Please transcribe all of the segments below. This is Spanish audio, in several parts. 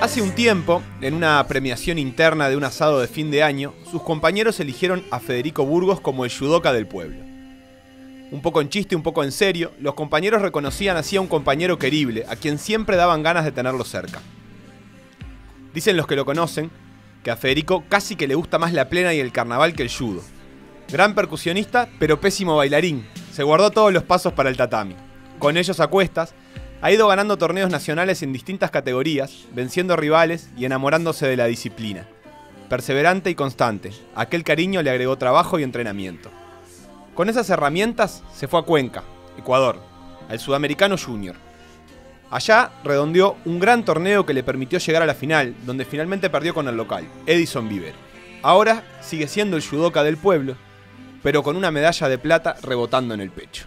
Hace un tiempo, en una premiación interna de un asado de fin de año, sus compañeros eligieron a Federico Burgos como el judoka del pueblo. Un poco en chiste, un poco en serio, los compañeros reconocían así a un compañero querible, a quien siempre daban ganas de tenerlo cerca. Dicen los que lo conocen que a Federico casi que le gusta más la plena y el carnaval que el judo. Gran percusionista, pero pésimo bailarín. Se guardó todos los pasos para el tatami. Con ellos a cuestas, ha ido ganando torneos nacionales en distintas categorías, venciendo rivales y enamorándose de la disciplina. Perseverante y constante, aquel cariño le agregó trabajo y entrenamiento. Con esas herramientas se fue a Cuenca, Ecuador, al Sudamericano Junior. Allá redondeó un gran torneo que le permitió llegar a la final, donde finalmente perdió con el local, Edison Bieber. Ahora sigue siendo el judoka del pueblo, pero con una medalla de plata rebotando en el pecho.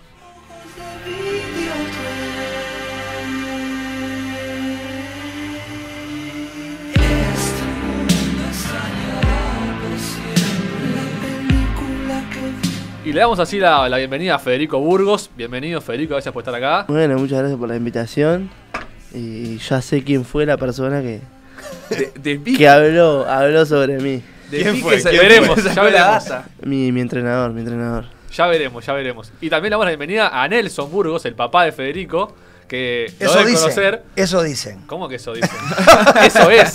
Y le damos así la, la bienvenida a Federico Burgos. Bienvenido Federico, gracias por estar acá. Bueno, muchas gracias por la invitación. Y ya sé quién fue la persona que, De, de que habló, habló sobre mí. de ¿Quién fue? ¿Quién veremos, ya fue la veremos. Mi, mi entrenador, mi entrenador. Ya veremos, ya veremos. Y también le damos la bienvenida a Nelson Burgos, el papá de Federico, que lo Eso deben dicen. conocer. Eso dicen. ¿Cómo que eso dicen? eso es.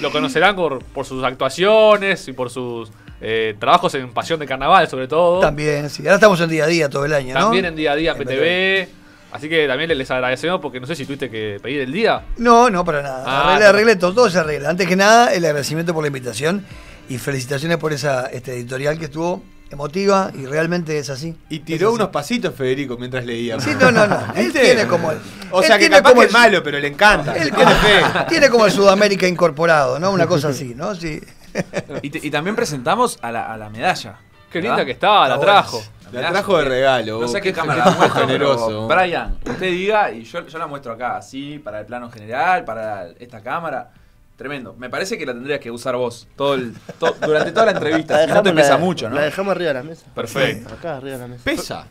Lo conocerán por, por sus actuaciones y por sus eh, trabajos en Pasión de Carnaval, sobre todo. También, sí. Ahora estamos en día a día todo el año, ¿no? También en día a día PTV. Así que también les agradecemos porque no sé si tuviste que pedir el día. No, no, para nada. Ah, arreglé, no. arreglé todo, todo se arregla. Antes que nada, el agradecimiento por la invitación y felicitaciones por esa este, editorial que estuvo emotiva y realmente es así. Y tiró así. unos pasitos Federico mientras leía. Sí, no, no, no. Él ¿Viste? tiene como el. O sea que capaz como que el- es malo, pero le encanta. Él Tiene fe. tiene, tiene como el Sudamérica incorporado, ¿no? Una cosa así, ¿no? Sí. Y, te- y también presentamos a la, a la medalla. Qué ¿verdad? linda que estaba, la trajo. La La trajo de regalo. No sé Qué qué cámara la muestro, generoso. pero Brian, usted diga y yo, yo la muestro acá, así, para el plano general, para esta cámara. Tremendo. Me parece que la tendrías que usar vos todo el, to- durante toda la entrevista. Si no te la- pesa mucho, ¿no? La dejamos arriba de la mesa. Perfecto. Acá arriba de la mesa. Pesa.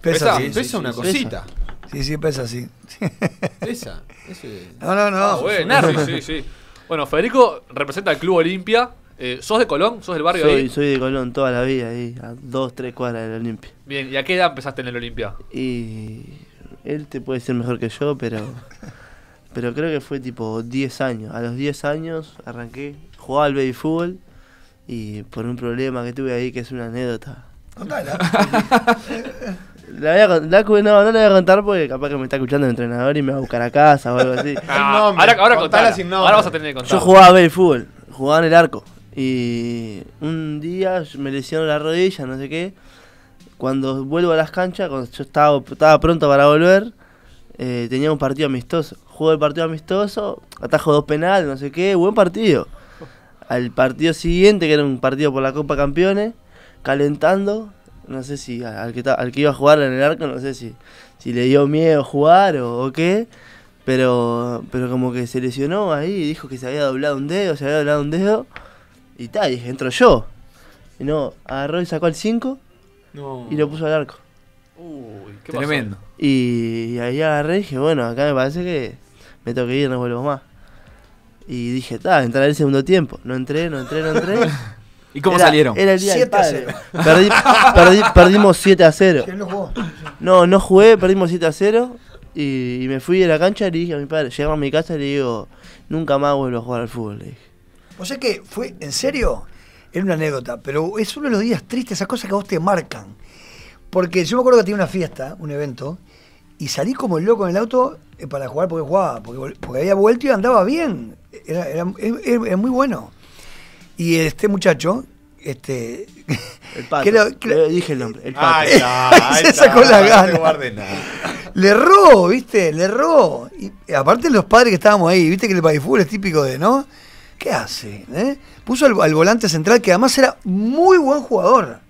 Pesa, Pesa, sí. Pesa una sí, cosita. Sí, sí, pesa, sí. Pesa. Eso es- No, no, no. Ah, bueno, sí, sí, sí. Bueno, Federico representa al Club Olimpia. Eh, ¿Sos de Colón? ¿Sos del barrio Soy, ahí? soy de Colón toda la vida, ahí, a dos, tres cuadras del Olimpia. Bien, ¿y a qué edad empezaste en el Olimpia? Y él te puede ser mejor que yo, pero pero creo que fue tipo 10 años. A los 10 años arranqué, jugaba al baby fútbol y por un problema que tuve ahí, que es una anécdota. Contala. La voy a, la no, no la voy a contar porque capaz que me está escuchando el entrenador y me va a buscar a casa o algo así. Ah, nombre, ahora, ahora contala sin nombre. Ahora vas a tener que contar. Yo jugaba baby fútbol, jugaba en el arco. Y un día me lesionó la rodilla, no sé qué. Cuando vuelvo a las canchas, cuando yo estaba, estaba pronto para volver, eh, tenía un partido amistoso. Juego el partido amistoso, atajo dos penales, no sé qué, buen partido. Al partido siguiente, que era un partido por la Copa Campeones, calentando, no sé si al que, al que iba a jugar en el arco, no sé si, si le dio miedo jugar o, o qué, pero, pero como que se lesionó ahí dijo que se había doblado un dedo, se había doblado un dedo, y tal, dije, entro yo. Y no, agarró y sacó el 5 No. y lo puso al arco. Uy, ¿qué pasó? Tremendo. Y, y ahí agarré y dije, bueno, acá me parece que me tengo que ir, no vuelvo más. Y dije, está, entraré el segundo tiempo. No entré, no entré, no entré. ¿Y cómo Era- salieron? Era el día del 7 a padre. 0. Perdí- perdí- perdimos 7 a 0. ¿Quién no jugó? No, no jugué, perdimos 7 a 0. Y, y me fui de la cancha y le dije a mi padre, llegamos a mi casa y le digo, nunca más vuelvo a jugar al fútbol. Le dije. O sea que fue, en serio, era una anécdota, pero es uno de los días tristes, esas cosas que a vos te marcan. Porque yo me acuerdo que tenía una fiesta, un evento, y salí como el loco en el auto eh, para jugar porque jugaba, porque, había vuelto y andaba bien. Era, era- era- muy bueno. Y este muchacho, este. El pato. que era- que Le dije el nombre, el pato. Se sacó la gana. Le erró, ¿viste? Le erró. Y aparte los padres que estábamos ahí, ¿viste que el babyfútbol es típico de, ¿no? ¿Qué hace? eh? Puso al, al volante central, que además era muy buen jugador.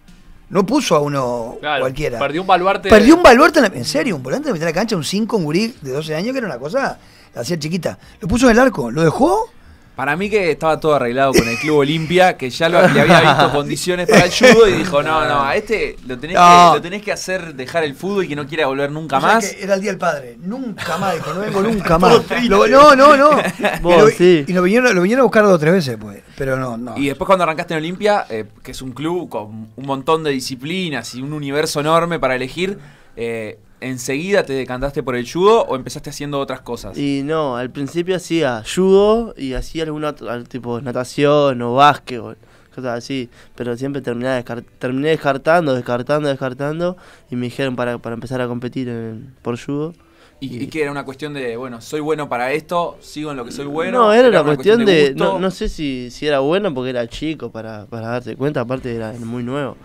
No puso a uno Claro, cualquiera. Perdió un baluarte. Perdió un baluarte, en, la- en serio, un volante de mitad de la cancha, un 5, un gurí de 12 años, que era una cosa la hacía chiquita. Lo puso en el arco, lo dejó. Para mí que estaba todo arreglado con el Club Olimpia, que ya lo, le había visto condiciones para el judo y dijo, no, no, a este lo tenés, No. que, lo tenés que hacer dejar el fútbol y que no quiera volver nunca O sea más. que era el día del padre. Nunca más, dijo, no vengo nunca más. Lo- no, no, no. y, Vos, lo, sí. y lo vinieron, lo vinieron a buscar dos o tres veces, pues. Pero no, no. Y después cuando arrancaste en Olimpia, eh, que es un club con un montón de disciplinas y un universo enorme para elegir, eh, ¿enseguida te decantaste por el judo o empezaste haciendo otras cosas? Y no, al principio hacía judo y hacía alguna tipo natación o básquetbol, cosas así. Pero siempre terminé, descar- terminé descartando, descartando, descartando. Y me dijeron para, para empezar a competir en- por judo. ¿Y, y que era una cuestión de, bueno, soy bueno para esto, sigo en lo que soy bueno? no, era una cuestión de. no, no sé si, si era bueno porque era chico para, para darte cuenta, aparte era muy nuevo.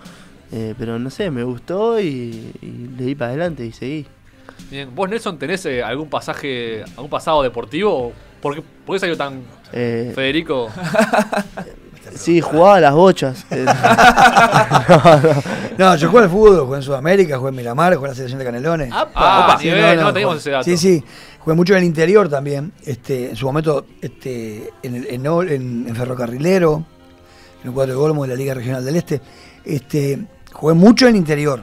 Eh, pero no sé, me gustó y, y le di para adelante y seguí. Bien. ¿Vos, Nelson, tenés eh, algún pasaje, algún pasado deportivo? ¿Por qué, por qué salió tan Eh, Federico? sí, jugaba a las bochas. No, yo jugué al fútbol, jugué en Sudamérica, jugué en Miramar, jugué en la selección de Canelones. Ah, Opa. nivel, no, teníamos ese dato. Sí, sí. Jugué mucho en el interior también. Este, en su momento, este, en, el- en, Ol- en- en Ferrocarrilero, en el cuadro de Golmo de la Liga Regional del Este. Este, jugué mucho en el interior.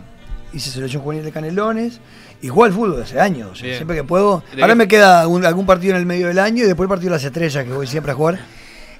Hice selección juvenil de Canelones y jugué al fútbol hace años. o sea, siempre que puedo. ¿De Ahora me queda algún, algún partido en el medio del año y después el partido de las estrellas que voy siempre a jugar.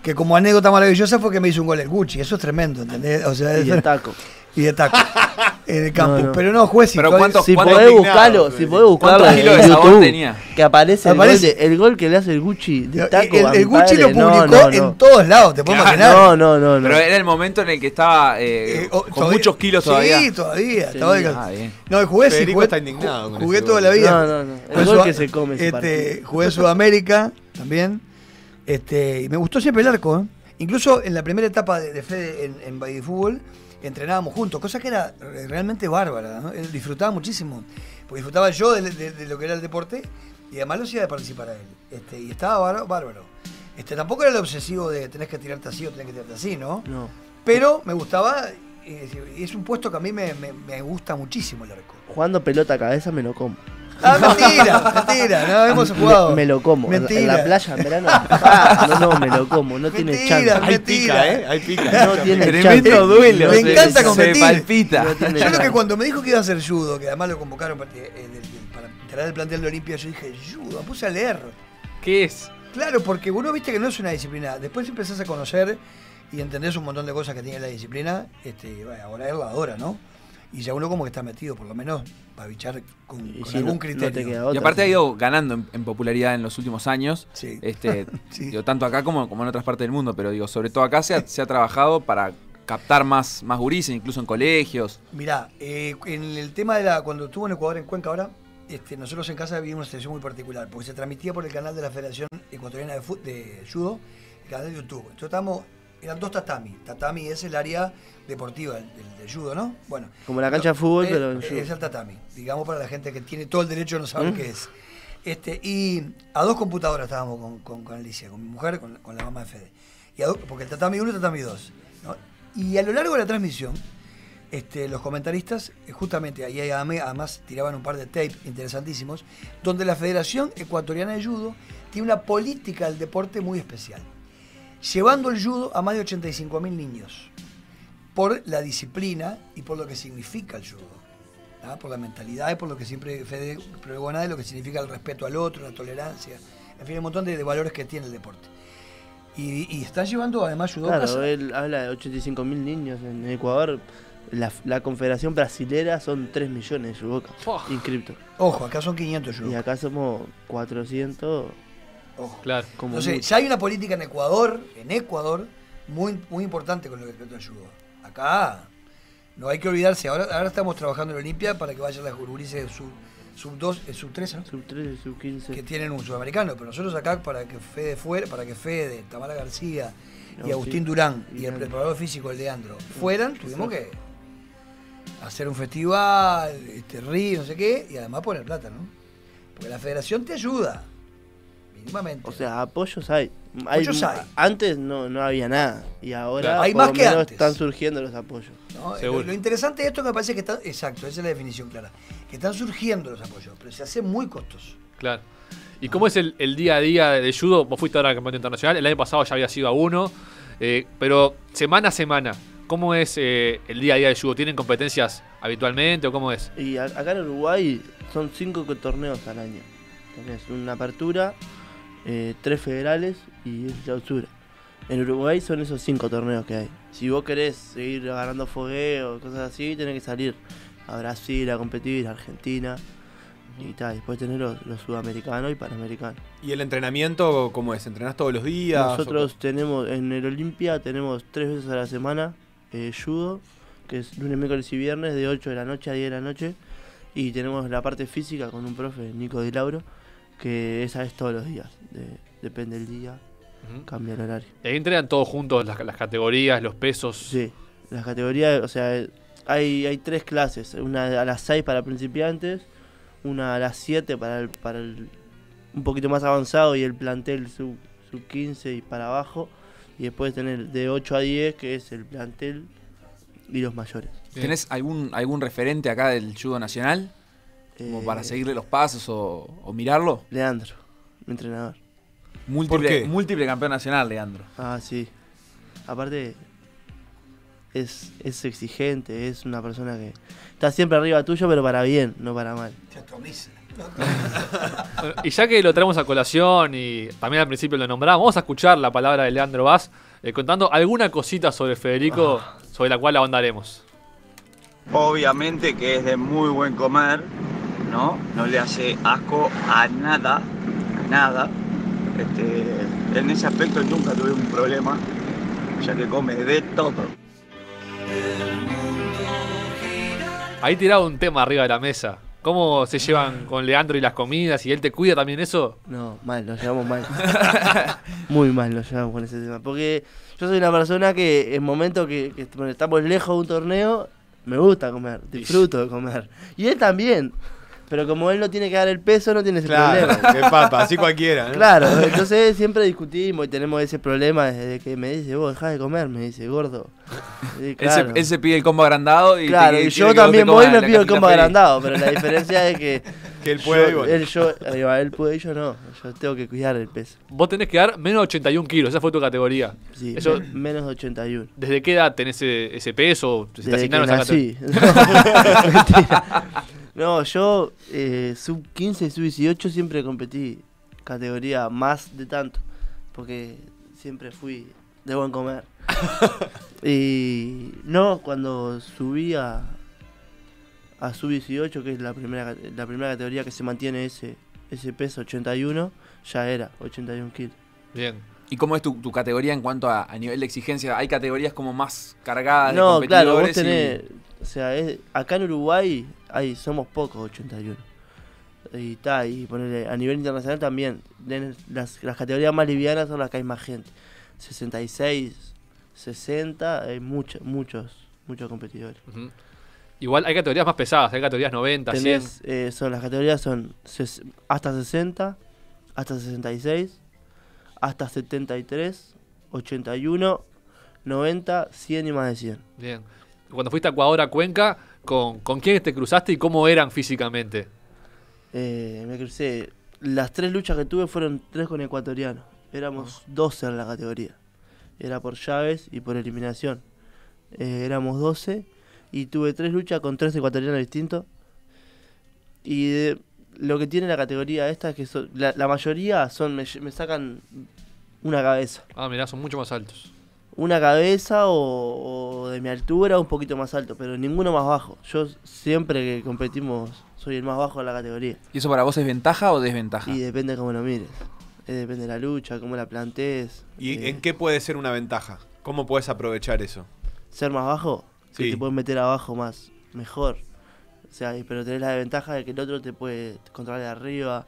Que como anécdota maravillosa fue que me hizo un gol el Gucci. Eso es tremendo, ¿entendés? O sea, y de taco. Y de taco en el campo. No, no. Pero no, juez Pero ¿cuántos- Si ¿Cuánto podés buscarlo, si podés buscarlo ¿Cuántos en YouTube, tenía? que aparece, Aparece- El, gol de- el gol que le hace el Gucci de taco. el, Gucci lo padre. Publicó no, no. en todos lados, te puedo imaginar. No, no, no, no. Pero era el momento en el que estaba eh, Eh, oh, con todavía- muchos kilos todavía. Sí, todavía. Sí. de- Ah, bien. No, jugué, Federico jugué, está indignado con jugué ese toda la vida. No, no, no. El Jugué en gol Sud- que se come ese este. Jugué en Sudamérica también. Este, y me gustó siempre el arco. ¿eh? Incluso en la primera etapa de, de Fede en, en Baby Fútbol entrenábamos juntos, cosa que era realmente bárbara. ¿no? Él disfrutaba muchísimo. Porque disfrutaba yo de, de- de lo que era el deporte y además lo hacía de participar a él. Este, y estaba bárbaro. Este, tampoco era el obsesivo de tenés que tirarte así o tenés que tirarte así, ¿no? No. Pero me gustaba, y es un puesto que a mí me, me- me gusta muchísimo el arco. Jugando pelota a cabeza me lo como. Ah, mentira, mentira, no hemos jugado. Me, me lo como. Mentira. En la playa en verano. ah, no, no, me lo como. No tiene Mentira, chance. Ahí pica, ¿eh? Ahí pica. No tiene Tremendo chance. duelo. Me se- encanta se competir. palpita. No tiene Yo lo que cuando me dijo que iba a hacer judo, que además lo convocaron para, eh, del- para entrar al plantel de Olimpia, yo dije, judo, me puse a leer. ¿Qué es? Claro, porque uno viste que no es una disciplina. Después empezás a conocer y entendés un montón de cosas que tiene la disciplina. Este, bueno, ahora él la adora, ¿no? Y ya uno como que está metido, por lo menos, para bichar con, Y con si algún no- no te criterio. Y aparte ha ido ganando en, en popularidad en los últimos años. Sí. Este, Sí. digo, tanto acá como, como en otras partes del mundo, pero digo, sobre todo acá se ha, se ha trabajado para captar más, más gurises, incluso en colegios. Mirá, eh, en el tema de la. Cuando estuvo en Ecuador, en Cuenca ahora, este, nosotros en casa vivimos una situación muy particular, porque se transmitía por el canal de la Federación Ecuatoriana de, Fu- de Judo, el canal de YouTube. Entonces estábamos. Eran dos tatami. Tatami es el área deportiva del, del- judo, ¿no? Bueno. Como la cancha de fútbol, eh, pero Es judo. el tatami, digamos para la gente que tiene todo el derecho de no saber ¿Mm? qué es. Este, y a dos computadoras estábamos con, con, con Alicia, con mi mujer, con, con la mamá de Fede. Y a dos- porque el tatami 1 y el tatami 2. ¿no? Y a lo largo de la transmisión, este, los comentaristas, eh, justamente ahí además tiraban un par de tapes interesantísimos, donde la Federación Ecuatoriana de Judo tiene una política del deporte muy especial, llevando el judo a más de 85 mil niños, por la disciplina y por lo que significa el judo, ¿ah? por la mentalidad y por lo que siempre Fede pregona de lo que significa el respeto al otro, la tolerancia, en fin, un montón de, de valores que tiene el deporte. Y, y están llevando además judocas Claro, él habla de 85 mil niños en Ecuador. La, la Confederación Brasilera son 3 millones de judocas Fua. inscriptos. Ojo, acá son 500 Y judocas. acá somos 400. Ojo. Claro. Como Entonces, mucho. ya hay una política en Ecuador, en Ecuador, muy, muy importante con lo que respecta al judo. Acá no hay que olvidarse, ahora, ahora estamos trabajando en Olimpia para que vayan las gurises sub, sub 2, eh, sub 3, ¿no? Sub 13, sub 15. que tienen un sudamericano, pero nosotros acá para que Fede fuera, para que Fede, Tamara García y Agustín sí. Durán y el preparador físico, el Leandro, fueran, tuvimos que hacer un festival, este río, no sé qué, y además poner plata, ¿no? Porque la federación te ayuda, mínimamente. O sea, apoyos hay. Hay- Apoyos hay. Antes no, no había nada. Y ahora Claro. Hay por más lo que menos antes. están surgiendo los apoyos. ¿no? Seguro. Lo, lo interesante de esto que me parece que está, exacto, esa es la definición clara, que están surgiendo los apoyos, pero se hace muy costoso. Claro. ¿Y cómo es el, el día a día de judo? Vos fuiste ahora al campeonato internacional, el año pasado ya había sido a uno, eh, pero semana a semana, ¿cómo es eh, el día a día de judo? ¿Tienen competencias habitualmente o cómo es? Y a- acá en Uruguay son cinco co- torneos al año. Tenés una apertura, eh, tres federales y el clausura. En Uruguay son esos cinco torneos que hay. Si vos querés seguir agarrando fogueo, cosas así, tenés que salir a Brasil a competir, a Argentina. Y tal, después tenés los, los sudamericanos y panamericanos. ¿Y el entrenamiento cómo es? ¿Entrenás todos los días? Nosotros tenemos, en el Olimpia tenemos tres veces a la semana eh, judo, que es lunes, miércoles y viernes, de 8 de la noche a 10 de la noche. Y tenemos la parte física con un profe, Nico Di Lauro, que esa es todos los días. de- depende del día, cambia el horario. Y ahí entrenan todos juntos las, las categorías, los pesos. Sí, las categorías, o sea, hay, hay tres clases. Una a las 6 para principiantes, una a las 7 para el, para el un poquito más avanzado y el plantel sub, sub 15 y para abajo. Y después tener de 8 a 10, que es el plantel y los mayores. ¿Tenés algún, algún referente acá del judo nacional? Como Eh, para seguirle los pasos o, o mirarlo. Leandro, mi entrenador. Múltiple, qué? múltiple campeón nacional, Leandro. Ah, sí. Aparte, es, es exigente, es una persona que está siempre arriba tuyo, pero para bien, no para mal. Te atomiza. Y ya que lo traemos a colación y también al principio lo nombramos, vamos a escuchar la palabra de Leandro Vaz eh, contando alguna cosita sobre Federico, sobre la cual ahondaremos. Obviamente que es de muy buen comer, ¿no? No le hace asco a nada, a nada. Este, en ese aspecto nunca tuve un problema, ya que come de todo. Ahí tiraba un tema arriba de la mesa. ¿Cómo se llevan con Leandro y las comidas? ¿Y él te cuida también eso? No, mal, lo llevamos mal. Muy mal lo llevamos con ese tema. Porque yo soy una persona que en momentos que, que bueno, estamos lejos de un torneo, me gusta comer, disfruto de comer. Y él también. Pero como él no tiene que dar el peso, no tiene ese Claro, problema. qué papa, así cualquiera. ¿no? Claro, entonces siempre discutimos y tenemos ese problema desde que me dice, vos dejá de comer, me dice, gordo. Y Él, claro. se, él se pide el combo agrandado y Claro, y que yo también voy y me pido el combo feliz. agrandado, pero la diferencia es que, Que él puede y yo, bueno. él, yo, él puede y yo no. Yo tengo que cuidar el peso. Vos tenés que dar menos de 81 kilos, esa fue tu categoría. Sí, Eso- men- menos de 81. ¿Desde qué edad tenés ese, ese peso? ¿Se te Desde que asignaron esa categoría? nací. No, mentira. No, yo eh, sub 15 y sub 18 siempre competí categoría más de tanto. Porque siempre fui de buen comer. y no, cuando subí a, a sub 18, que es la primera, la primera categoría que se mantiene ese, ese peso 81, ya era 81 kilos. Bien. ¿Y cómo es tu, tu categoría en cuanto a, a nivel de exigencia? ¿Hay categorías como más cargadas de No, claro, vos competidores? y- tenés. O sea, es- acá en Uruguay hay, somos pocos 81. Y está, y ponele, a nivel internacional también. Las, las categorías más livianas son las que hay más gente. 66, 60, hay muchos, muchos, muchos competidores. Igual hay categorías más pesadas, hay categorías 90, 100. Tenés, eh, son, las categorías son ses- hasta 60, hasta 66, hasta 73, 81, 90, 100 y más de 100. Bien. Cuando fuiste a Ecuador, a Cuenca, ¿con, ¿con quién te cruzaste y cómo eran físicamente? Eh, me crucé. Las tres luchas que tuve fueron tres con ecuatorianos. Éramos 12 en la categoría. Era por llaves y por eliminación. Eh, éramos 12 y tuve tres luchas con tres ecuatorianos distintos. Y de- lo que tiene la categoría esta es que son- la, la mayoría son me, sacan una cabeza. Ah, mirá, son mucho más altos. Una cabeza o, o de mi altura un poquito más alto, pero ninguno más bajo. Yo siempre que competimos soy el más bajo de la categoría. ¿Y eso para vos es ventaja o desventaja? Y depende cómo lo mires. Eh, depende de la lucha, cómo la plantees. ¿Y Eh, en qué puede ser una ventaja? ¿Cómo puedes aprovechar eso? Ser más bajo, Sí. que te pueden meter abajo más, mejor. O sea, pero tenés la desventaja de que el otro te puede controlar de arriba.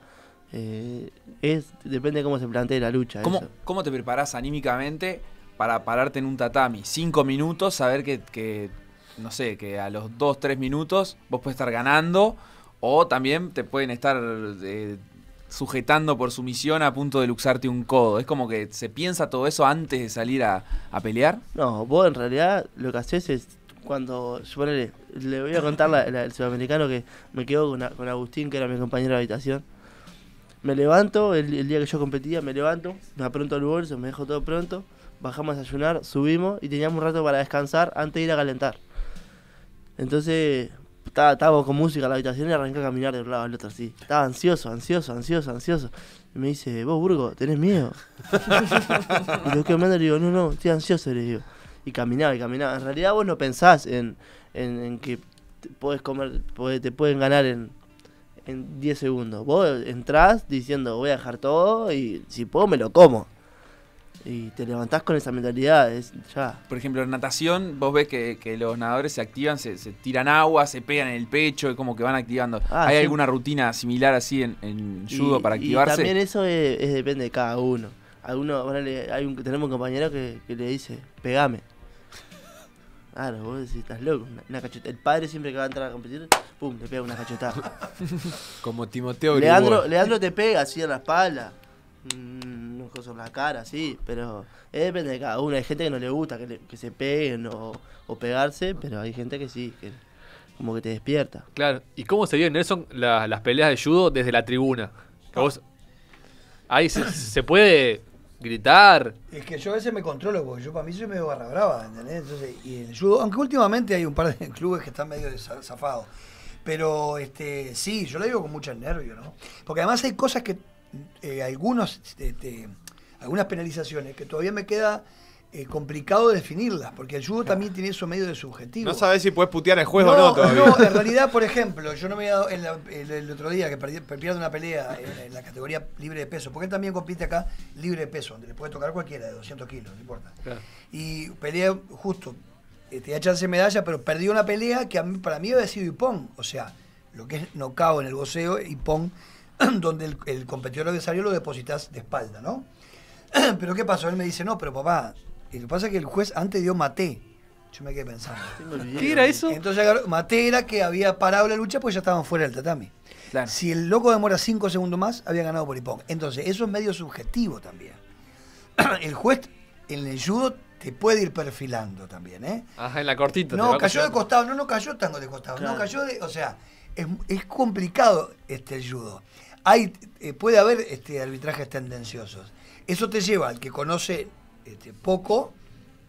Eh, es Depende de cómo se plantee la lucha. ¿Cómo, eso. ¿Cómo te preparás anímicamente para pararte en un tatami? Cinco minutos, saber que, que, no sé, que a los dos, tres minutos vos puedes estar ganando o también te pueden estar eh, sujetando por sumisión a punto de luxarte un codo. Es como que se piensa todo eso antes de salir a, a pelear. No, vos en realidad lo que haces es cuando. yo ponele, le voy a contar la, la- el sudamericano que me quedo con, con Agustín, que era mi compañero de habitación. Me levanto, el, el día que yo competía, me levanto, me apronto el bolso, me dejo todo pronto, bajamos a desayunar, subimos y teníamos un rato para descansar antes de ir a calentar. Entonces, estaba, con música en la habitación y arranqué a caminar de un lado al otro así. Estaba ansioso, ansioso, ansioso, ansioso. Y me dice, vos, Burgo, ¿tenés miedo? y lo que me le digo, no, no, estoy ansioso, le digo. Y caminaba y caminaba. En realidad vos no pensás en, en, en que te podés comer, te pueden ganar en, en 10 segundos. Vos entrás diciendo, voy a dejar todo y si puedo me lo como. Y te levantás con esa mentalidad, es ya. Por ejemplo, en natación, vos ves que, que los nadadores se activan, se, se tiran agua, se pegan en el pecho, y como que van activando. Ah, ¿Hay sí. alguna rutina similar así en, en judo Y- para Y activarse? también eso es, es depende de cada uno. Alguno, ponele, hay un, tenemos un compañero que, que le dice, pegame. Claro, vos decís, estás loco. Una, una cacheta- El padre siempre que va a entrar a competir, pum, le pega una cachetada. Como Timoteo Leandro. Leandro te pega así en la espalda. Mm, unos cosas en la cara, sí, pero eh, depende de cada uno. Hay gente que no le gusta que, le- que se peguen o, o pegarse, pero hay gente que sí, que como que te despierta. Claro. ¿Y cómo se viven, Nelson, la- las peleas de judo desde la tribuna? Que vos- ahí se, se puede gritar. Es que yo a veces me controlo, porque yo para mí soy medio barra brava, ¿entendés? Entonces, y el judo, aunque últimamente hay un par de clubes que están medio zafados. Pero este, sí, yo lo digo con mucho nervio, ¿no? Porque además hay cosas que, eh, algunos, este, algunas penalizaciones que todavía me queda eh, complicado definirlas, porque el judo también tiene eso medio de subjetivo. No sabés si puedes putear el juez o no todavía. no, en realidad, por ejemplo, yo no me he dado el, el otro día que perdí, pierdo una pelea en, en la categoría libre de peso, porque él también compite acá libre de peso, donde le puede tocar cualquiera de 200 kilos, no importa. Claro. Y peleé justo, eh, tenía chance de medalla, pero perdió una pelea que a mí- para mí había sido Ipón, o sea, lo que es nocao en el boxeo, Ipón, donde el, el competidor adversario lo depositas de espalda, ¿no? pero ¿qué pasó? Él me dice, no, pero papá, y lo que pasa es que el juez antes dio maté. Yo me quedé pensando. ¿Qué era eso? Entonces agarró- maté era que había parado la lucha porque ya estaban fuera del tatami. Claro. Si el loco demora 5 segundos más, había ganado por Ipón. Entonces, eso es medio subjetivo también. el juez en el judo te puede ir perfilando también, ¿eh? Ajá, en la cortita. No, cayó de costado, no, no cayó tanto de costado, no cayó de, o sea, es, es complicado este el judo. Hay, eh, puede haber este, arbitrajes tendenciosos. Eso te lleva al que conoce este, poco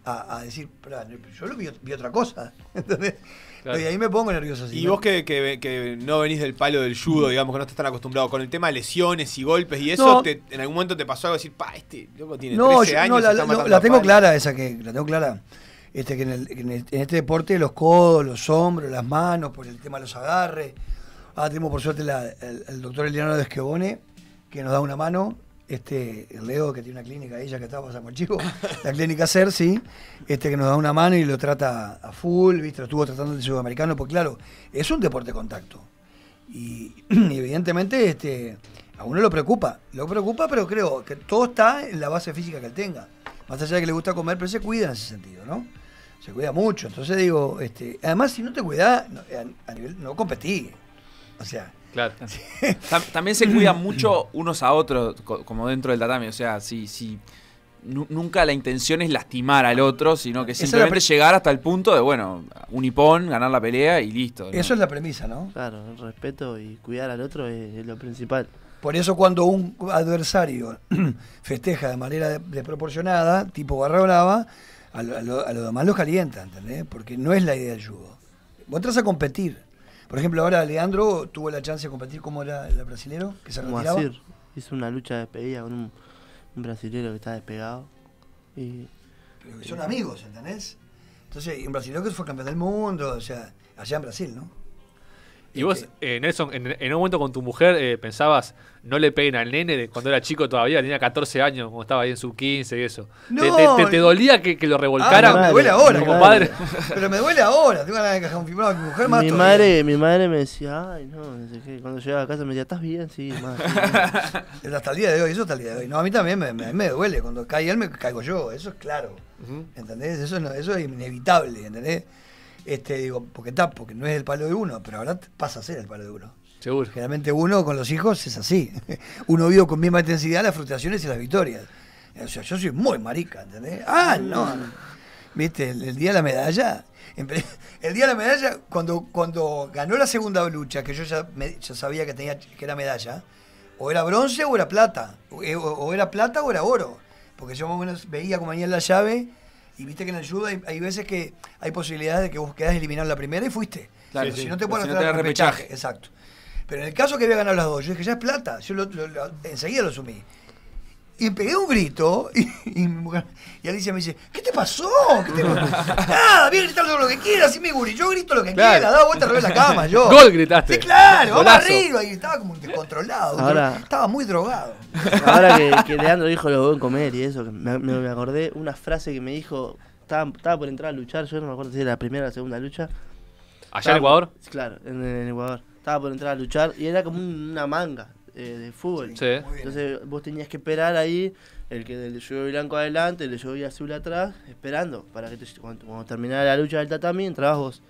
a, a decir, "Pará, yo lo vi, vi otra cosa. ¿entendés? Claro. Y ahí me pongo nervioso. así, Y ¿no? vos que, que- que no venís del palo del judo, digamos que no estás tan acostumbrado con el tema de lesiones y golpes y eso, No. te- en algún momento te pasó algo decir, pa, este loco tiene No, 13 yo- años. no, la, tengo palo". clara esa que la tengo clara. Este, que en, el- en el- en este deporte los codos, los hombros, las manos, por el tema de los agarres. Ahora tenemos por suerte la- el, el doctor Eliano de Esquebone, que nos da una mano. Este, Leo, que tiene una clínica ya que estaba pasando el chico, la clínica SER, sí, este, que nos da una mano y lo trata a full, ¿viste? Lo estuvo tratando el sudamericano, porque claro, es un deporte de contacto. Y, evidentemente este, a uno lo preocupa, lo preocupa, pero creo que todo está en la base física que él tenga. Más allá de que le gusta comer, pero se cuida en ese sentido, ¿no? Se cuida mucho. Entonces digo, este, además si no te cuidas, a nivel, no competí. O sea, Claro. Tam- También se cuidan mucho unos a otros, co- como dentro del tatami. O sea, si, si nu- nunca la intención es lastimar al otro, sino que Esa es llegar hasta el punto de, bueno, un hipón, ganar la pelea y listo. ¿no? eso es la premisa, ¿no? Claro, el respeto y cuidar al otro es, es lo principal. Por eso cuando un adversario festeja de manera de- desproporcionada, tipo barra brava, a, lo- a lo- a los demás los calienta, ¿entendés? Porque no es la idea del judo. Vos entras a competir. Por ejemplo, ahora Leandro tuvo la chance de competir como era el brasilero, que se retiraba. Hizo una lucha de despedida con un, un brasilero que está despegado. Y Pero que son amigos, ¿entendés? Entonces, y un brasileño que fue campeón del mundo, o sea, allá en Brasil, ¿no? Y vos, eh, Nelson, en, en un momento con tu mujer eh, pensabas, no le peguen al nene de cuando era chico todavía, tenía 14 años, cuando estaba ahí en su 15 y eso. ¿Te- No, te, te- te dolía que, que lo Ah, revolcaran? no, me duele ahora. Como padre. Pero me duele ahora, tengo ganas de fibrado a mi mujer más mi todavía. madre, mi madre me decía, ay no. Cuando llegaba a casa me decía, ¿estás bien? Sí, madre. Hasta el día de hoy, eso hasta el día de hoy. No, a mí también me, me- me duele. Cuando cae él, me caigo yo. Eso es claro. ¿Entendés? Eso, no- eso es inevitable, ¿entendés? Este, digo, porque está, porque no es el palo de uno, pero ahora pasa a ser el palo de uno. Seguro. Generalmente uno con los hijos es así. Uno vive con misma intensidad las frustraciones y las victorias. O sea, yo soy muy marica, ¿entendés? Ah, no. ¿Viste? El, el día de la medalla. El día de la medalla, cuando, cuando ganó la segunda lucha, que yo ya, me- ya sabía que, tenía, que era medalla, o era bronce o era plata. O, eh, o- o era plata o era oro. Porque yo más o menos veía cómo venía la llave y viste que en el judo hay, hay veces que hay posibilidades de que vos quedás eliminado la primera y fuiste. Claro, sí. Si no te Pero pueden si no repechaje. repechaje. Exacto. Pero en el caso que había ganado las dos, yo dije, ya es plata. Yo lo- lo- lo- enseguida lo asumí. Y pegué un grito y, y mi mujer- y Alicia me dice, ¿qué te pasó? ¿Qué te Nada, voy a gritar todo lo que quiera, así me guri. Yo grito lo que Claro. quiera, da vuelta al revés de la cama, yo. Gol gritaste. Sí, claro, vamos arriba. Y estaba como descontrolado. Ahora- Estaba muy drogado. Ahora que, que Leandro dijo lo buen comer y eso, me, acordé una frase que me dijo, estaba, estaba por entrar a luchar, yo no me acuerdo si era la primera o la segunda lucha. Allá en Ecuador. Claro, en, en Ecuador. Estaba por entrar a luchar y era como un- una manga eh, de fútbol. Sí. Entonces vos tenías que esperar ahí, el que le llevó blanco adelante, le llevó azul atrás, esperando para que te- cuando, cuando terminara la lucha del tatami entrabas vos.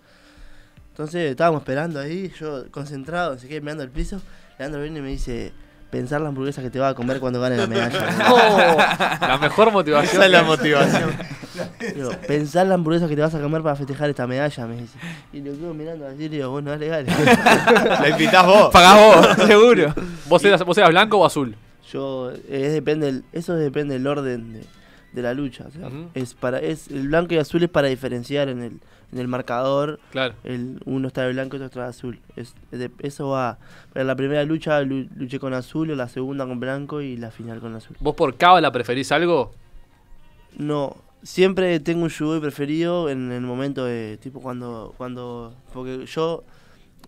Entonces estábamos esperando ahí, yo concentrado, se quedé mirando el piso. Leandro viene y me dice, pensar la hamburguesa que te va a comer cuando ganes la medalla. No, la mejor motivación. Esa es la motivación. Digo, pensar la hamburguesa que te vas a comer para festejar esta medalla, me dice. Y lo quedo mirando así y le digo, bueno, dale, dale. La invitás vos. Pagás vos, seguro. ¿Vos eras, ¿Vos eras blanco o azul? Yo, eh, depende el- eso depende del orden de, de la lucha. o sea, Ujú. es para, es, el blanco y azul es para diferenciar en el, en el marcador. Claro. El, uno está de blanco y otro está de azul. Es, de- eso va. La primera lucha lu- luché con azul, la segunda con blanco y la final con azul. ¿Vos por cábala preferís algo? No, siempre tengo un judo preferido en el momento de, tipo cuando, cuando, porque yo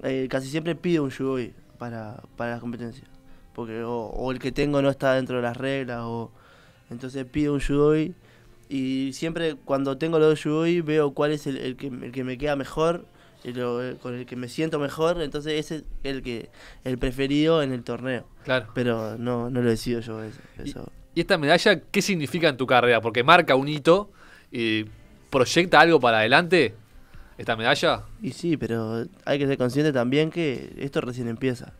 eh, casi siempre pido un judo para, para las competencias, porque o, o el que tengo no está dentro de las reglas, o entonces pido un judo y siempre cuando tengo los dos veo cuál es el, el que, el que me queda mejor, y lo- eh, con el que me siento mejor, entonces ese es el que el preferido en el torneo, Claro. pero no, no lo decido yo eso. Y- eso. ¿Y esta medalla qué significa en tu carrera? Porque marca un hito y proyecta algo para adelante. ¿Esta medalla? Y sí, pero hay que ser consciente también que esto recién empieza.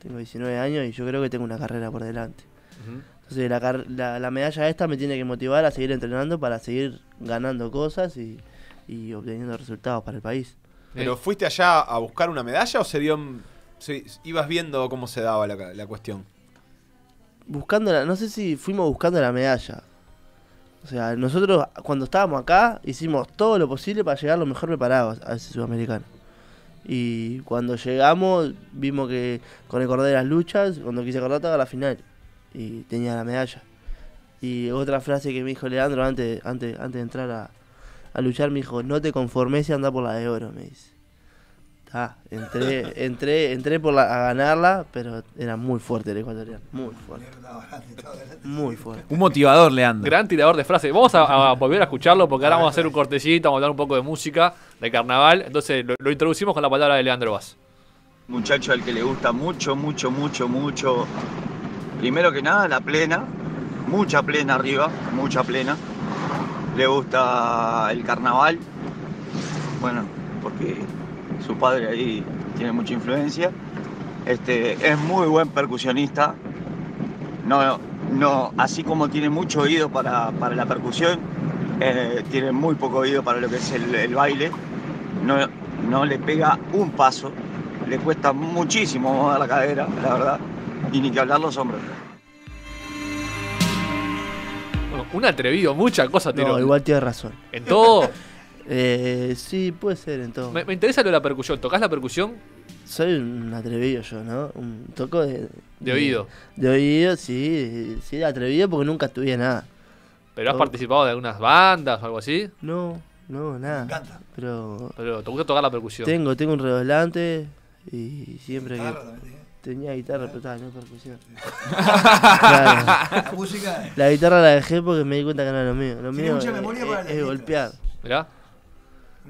Tengo 19 años y yo creo que tengo una carrera por delante. Ujú. Entonces la, car- la, la medalla esta me tiene que motivar a seguir entrenando para seguir ganando cosas y, y obteniendo resultados para el país. ¿Pero fuiste allá a buscar una medalla o se dio... se- ibas viendo cómo se daba la, la cuestión? Buscando la, no sé si fuimos buscando la medalla. O sea, nosotros cuando estábamos acá hicimos todo lo posible para llegar lo mejor preparados a ese sudamericano. Y cuando llegamos vimos que con el cordero de las luchas, cuando quise acordar estaba la final. Y tenía la medalla. Y otra frase que me dijo Leandro antes, antes, antes de entrar a, a luchar, me dijo, no te conformes y anda por la de oro, me dice. Ta, entré, entré, entré por la, a ganarla, pero era muy fuerte el ecuatoriano, muy fuerte, muy fuerte. Un motivador, Leandro. Gran tirador de frases. Vamos a, a volver a escucharlo porque ahora vamos a hacer un cortecito, vamos a hablar un poco de música, de carnaval. Entonces lo, lo introducimos con la palabra de Leandro Vaz. muchacho al que le gusta mucho, mucho, mucho, mucho. Primero que nada, la plena, mucha plena arriba, mucha plena. Le gusta el carnaval, bueno, porque su padre ahí tiene mucha influencia. Este, es muy buen percusionista. No, no, así como tiene mucho oído para, para la percusión, eh, tiene muy poco oído para lo que es el, el baile. No, no le pega un paso, le cuesta muchísimo mover la cadera, la verdad, y ni que hablar los hombros. Bueno, un atrevido, muchas cosas tiró. No, igual tiene razón. En todo. Eh, sí, puede ser en todo. me, me interesa lo de la percusión. ¿Tocás la percusión Soy un atrevido yo, ¿no? Un toco de... de oído? De oído, sí, sí, atrevido porque nunca estudié nada. ¿Pero has No. participado de algunas bandas o algo así? No, no, nada. Me encanta. Pero Pero te gusta tocar la percusión. tengo, tengo un redoblante y siempre Guitarra que. Tenía guitarra, pero estaba, no percusión. Claro. La música. La guitarra la dejé porque me di cuenta que no era lo mío. Lo Tiene mío mucha es, memoria es- para las es letras. golpear. Mirá.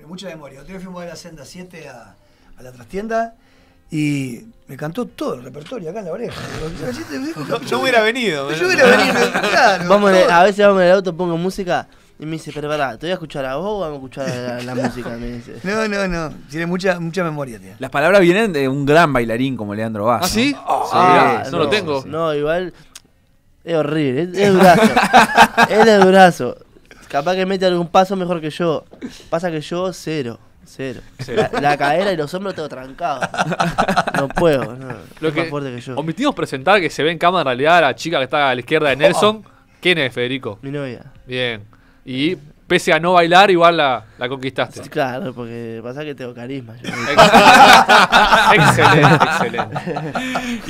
Mucha memoria. Otro día fuimos a la senda 7 a, a la trastienda y me cantó todo el repertorio acá en la oreja. Yo hubiera venido. Yo hubiera venido, claro. Vamos el- a veces vamos en el auto, pongo música y me dice, pero pará, ¿te voy a escuchar a vos o vamos a escuchar la, la música? Me dice. No, no, no. Tiene mucha, mucha memoria, tío. Las palabras vienen de un gran bailarín como Leandro Vaz. ¿Ah, ¿no? sí? Ah, Mirá, no lo tengo. No, igual es horrible, es, es durazo. Él es durazo. Capaz que mete algún paso mejor que yo. Pasa que yo, cero. Cero. Cero. La, la cadera y los hombros tengo trancados. No puedo, no. Lo es que más fuerte que yo. omitimos presentar que se ve en cámara en realidad la chica que está a la izquierda de Nelson. ¿Quién es, Federico? Mi novia. Bien. Y pese a no bailar, igual la, la conquistaste. Sí, Claro, porque pasa que tengo carisma. yo. excelente, excelente.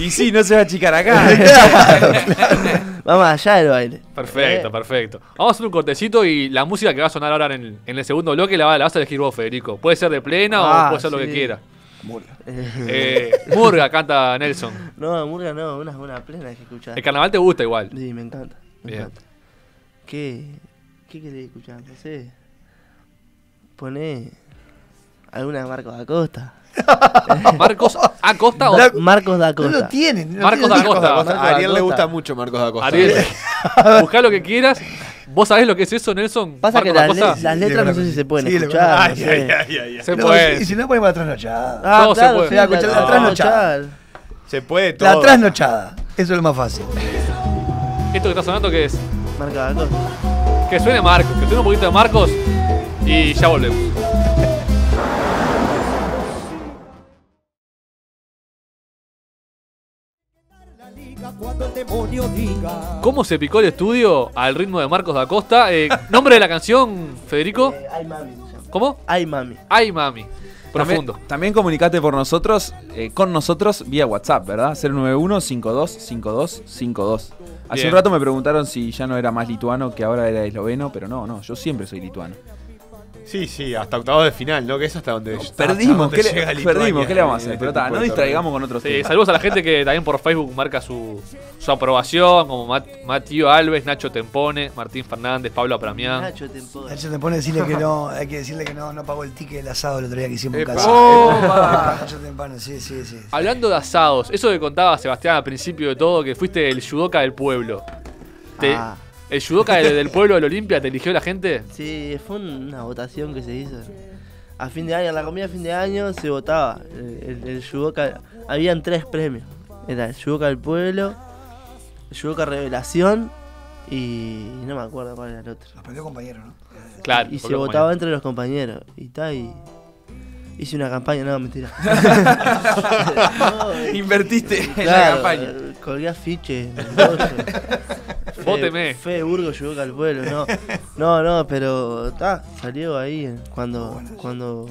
Y sí, no se va a achicar acá. Vamos allá del baile. Perfecto, Eh, perfecto. Vamos a hacer un cortecito y la música que va a sonar ahora en, en el segundo bloque la, va- la vas a elegir vos, Federico. Puede ser de plena Ah, o puede ser lo que quiera. eh, Eh, Murga canta Nelson. No, Murga no, una, una plena que escuchar. El carnaval te gusta igual. Sí, me encanta. Me Bien. encanta. ¿Qué, ¿Qué querés escuchar? No sé. Poné alguna de Marcos da Costa. Marcos Acosta o La- Marcos da No lo tienen. no Marcos tienen da Costa. Marcos A Ariel da le gusta mucho Marcos da Costa. Ariel. Buscá lo que quieras. ¿Vos sabés lo que es eso, Nelson? Pasa que Marcos las, Acosta. le- las letras no sé si se pueden Sí, escuchar. Ay, no sé. Se No, puede. Y si no, ponemos la trasnochada. Ah, se claro, puede. sí, Se va a escuchar la trasnochada. Se puede todo. La trasnochada. Eso es lo más fácil. Esto que está sonando, ¿qué es? Marcos da Costa. Que suene Marcos, que suene un poquito de Marcos y ya volvemos. ¿Cómo se picó el estudio al ritmo de Marcos da Costa? Eh, ¿Nombre de la canción, Federico? Eh, ay, mami. ¿Cómo? Ay, mami. Ay, mami. Profundo. También, también comunicate por nosotros, eh, con nosotros vía WhatsApp, ¿verdad? 091-525252. Hace Bien. un rato me preguntaron si ya no era más lituano que ahora era esloveno, pero no, no, yo siempre soy lituano. Sí, sí, hasta octavos de final, ¿no? Que es hasta donde. hasta Perdimos, donde ¿qué le, perdimos, ¿qué le vamos a hacer? este Pero ta, no distraigamos con otros Sí, temas. saludos a la gente que también por Facebook marca su, su aprobación, como Mat- Matío Alves, Nacho Tempone, Martín Fernández, Pablo Apramián. Nacho Tempo. Nacho te pone a decirle que no, hay que decirle que no, no pagó el ticket del asado el otro día que hicimos en casa. Opa. Nacho Tempano, sí, sí, sí. Hablando de asados, eso que contaba Sebastián al principio de todo, que fuiste el judoka del pueblo. Te- Ah. ¿El judoka del, del pueblo del Olimpia te eligió la gente? Sí, fue una votación que se hizo. A fin de año, en la comida de fin de año se votaba. El, el, el judoka- habían tres premios. Era el judoka del pueblo, el judoka revelación y no me acuerdo cuál era el otro. Nos perdió compañero, ¿no? Claro. Y se votaba entre los compañeros. Y tal, y hice una campaña, no, mentira. No, eh, Invertiste en la campaña. eh, Colgué afiche. en el bolso. Vóteme. Fe, Fe Burgos llegó al pueblo, no. No, no, pero está, salió ahí cuando, cuando